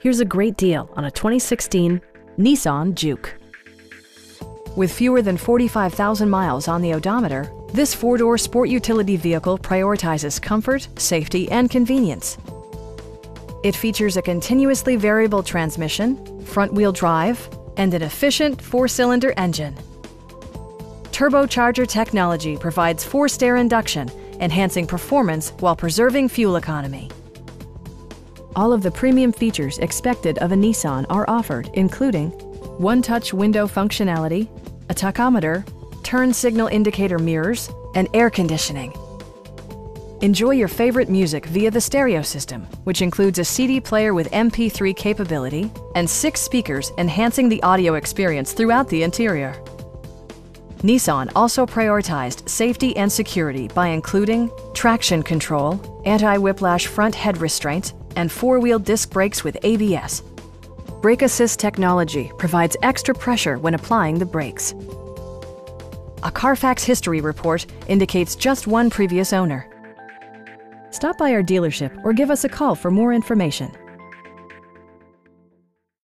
Here's a great deal on a 2016 Nissan Juke. With fewer than 45,000 miles on the odometer, this four-door sport utility vehicle prioritizes comfort, safety, and convenience. It features a continuously variable transmission, front-wheel drive, and an efficient four-cylinder engine. Turbocharger technology provides forced air induction, enhancing performance while preserving fuel economy. All of the premium features expected of a Nissan are offered, including one-touch window functionality, a tachometer, turn signal indicator mirrors, and air conditioning. Enjoy your favorite music via the stereo system, which includes a CD player with MP3 capability and six speakers enhancing the audio experience throughout the interior. Nissan also prioritized safety and security by including traction control, anti-whiplash front head restraints, and four-wheel disc brakes with ABS. Brake Assist technology provides extra pressure when applying the brakes. A Carfax history report indicates just one previous owner. Stop by our dealership or give us a call for more information.